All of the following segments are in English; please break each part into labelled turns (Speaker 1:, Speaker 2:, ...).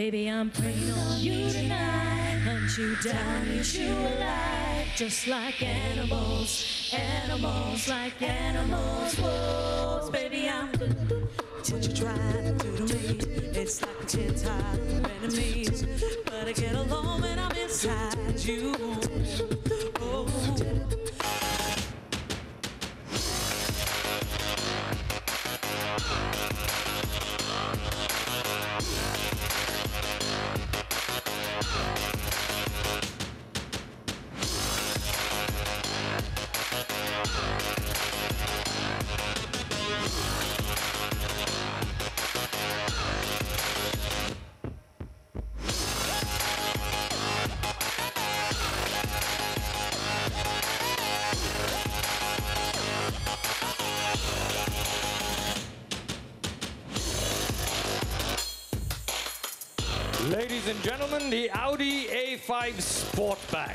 Speaker 1: Baby, I'm praying on you tonight. Hunt you down, eat you alive. Just like animals, animals, like animals. Whoa, baby, I'm. What you trying to do to me? It's like a chance high enemies. But I get along when I'm inside you. Oh.
Speaker 2: Ladies and gentlemen, the Audi A5 Sportback.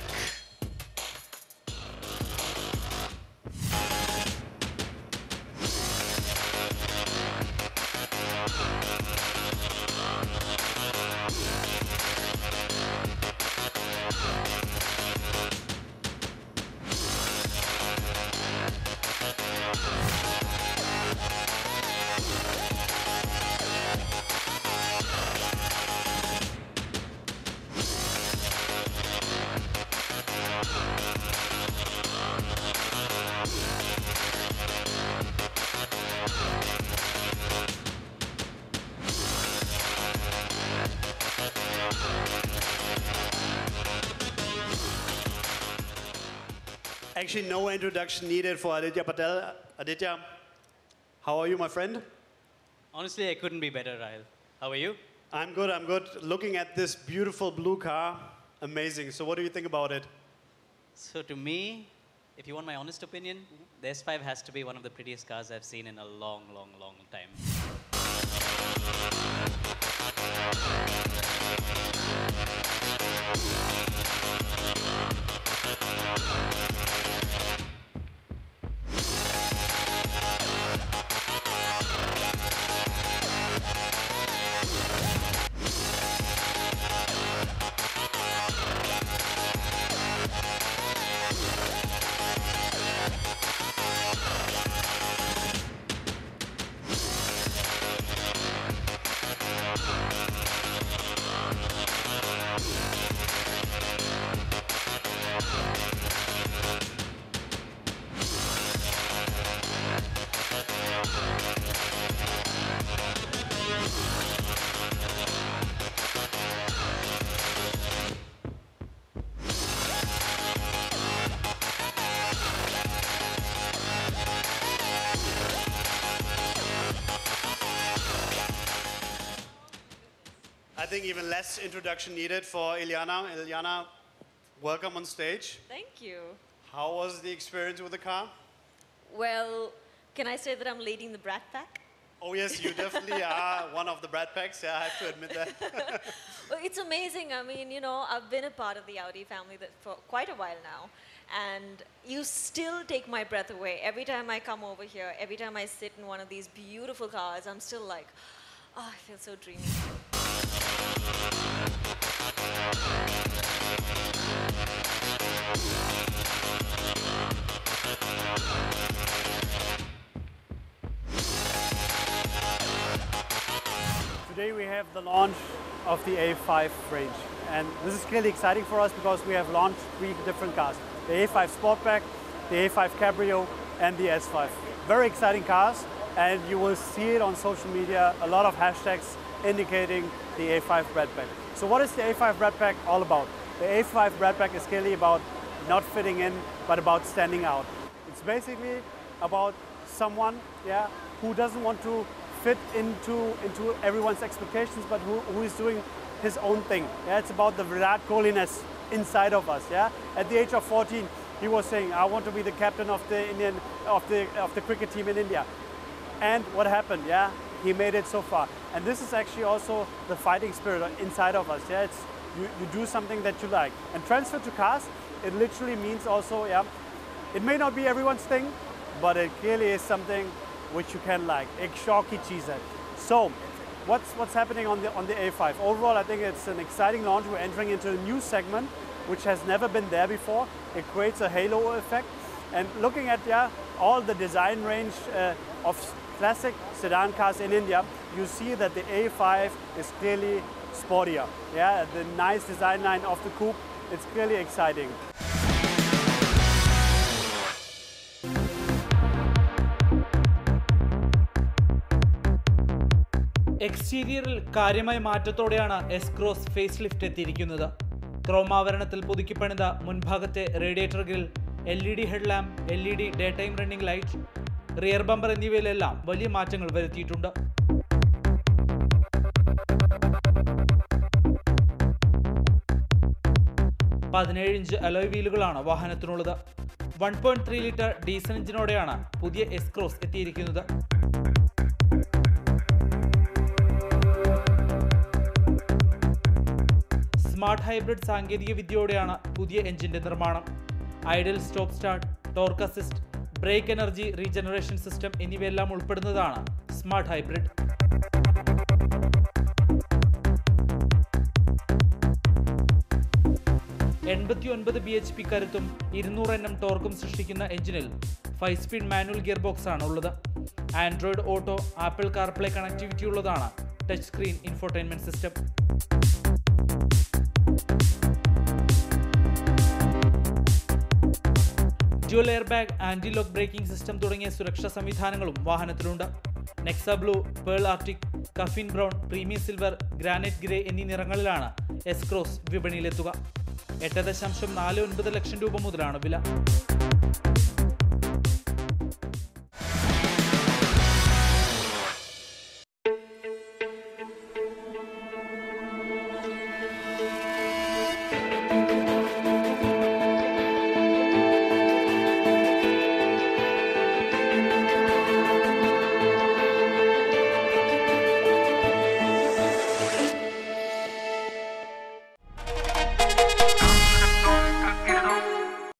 Speaker 3: Actually, no introduction needed for Aditya Patel. Aditya, how are you, my friend?
Speaker 4: Honestly, I couldn't be better, Rahil. How are you?
Speaker 3: I'm good, I'm good. Looking at this beautiful blue car, amazing. So, what do you think about it?
Speaker 4: So, to me, if you want my honest opinion, mm-hmm. the S5 has to be one of the prettiest cars I've seen in a long, long, long time.
Speaker 3: I think even less introduction needed for Ileana. Ileana, welcome on stage.
Speaker 5: Thank you.
Speaker 3: How was the experience with the car?
Speaker 5: Well, can I say that I'm leading the Brat Pack?
Speaker 3: Oh, yes, you definitely are one of the Brat Packs. Yeah, I have to admit that.
Speaker 5: Well, it's amazing. I mean, you know, I've been a part of the Audi family that for quite a while now, and you still take my breath away. Every time I come over here, every time I sit in one of these beautiful cars, I'm still like, oh, I feel so dreamy.
Speaker 6: Today we have the launch of the A5 range. And this is clearly exciting for us because we have launched three different cars. The A5 Sportback, the A5 Cabrio, and the S5. Very exciting cars, and you will see it on social media, a lot of hashtags indicating the A5 Brat Pack. So what is the A5 Brat Pack all about? The A5 Brat Pack is clearly about not fitting in, but about standing out. It's basically about someone yeah, who doesn't want to fit into, into everyone's expectations, but who, who is doing his own thing. Yeah, it's about the Virat Kohliness inside of us. Yeah, at the age of 14, he was saying, "I want to be the captain of the Indian of the of the cricket team in India." And what happened? Yeah, he made it so far. And this is actually also the fighting spirit inside of us. Yeah, it's you, you do something that you like. And transfer to cars, it literally means also, yeah, it may not be everyone's thing, but it clearly is something which you can like. Ek shoki cheese. So what's what's happening on the on the A5? Overall, I think it's an exciting launch. We're entering into a new segment which has never been there before. It creates a halo effect. And looking at yeah, all the design range uh, of classic sedan cars in India, you see that the A5 is clearly sportier. Yeah, the nice design line of the coupe. It's clearly exciting.
Speaker 7: എക്സ്റ്റീരിയറിൽ കാര്യമായ മാറ്റത്തോടെയാണ് S cross face lift എത്തിയിരിക്കുന്നത് ക്രോമാവരണത്തിൽ പുതുക്കിപ്പണിത മുൻഭാഗത്തെ radiator grille L E D head lamp L E D day time running light rear bumper എന്നിവയിലെല്ലാം വലിയ മാറ്റങ്ങൾ വരുത്തിയിട്ടുണ്ട്. പതിനേഴ് ഇഞ്ച് അലോയ് വീലുകളാണ് വാഹനത്തിനുള്ളത്. One point three litre diesel എഞ്ചിനോടെയാണ് പുതിയ എസ് ക്രോസ് എത്തിയിരിക്കുന്നത്. സ്മാർട്ട് ഹൈബ്രിഡ് സാങ്കേതിക വിദ്യയോടെയാണ് പുതിയ എഞ്ചിന്റെ നിർമ്മാണം. Idle stop start torque assist brake energy regeneration system എന്നിവയെല്ലാം ഉൾപ്പെടുന്നതാണ് സ്മാർട്ട് ഹൈബ്രിഡ്. എൺപത്തി ഒൻപത് ബി എച്ച് പി കരുത്തും ഇരുന്നൂറ് എൻ എം ടോർക്കും സൃഷ്ടിക്കുന്ന എഞ്ചിനിൽ five speed manual gear box ആണ് ഉള്ളത് Android Auto Apple CarPlay connectivity ഉള്ളതാണ് touch screen infotainment system dual air bag anti lock braking system തുടങ്ങിയ സുരക്ഷാ സംവിധാനങ്ങളും വാഹനത്തിലുണ്ട്. Nexa blue pearl arctic caffeine brown premium silver granite grey എന്നീ നിറങ്ങളിലാണ് S cross വിപണിയിലെത്തുക. എട്ട് ദശാംശം നാല് ഒൻപത് ലക്ഷം രൂപ മുതലാണ് വില.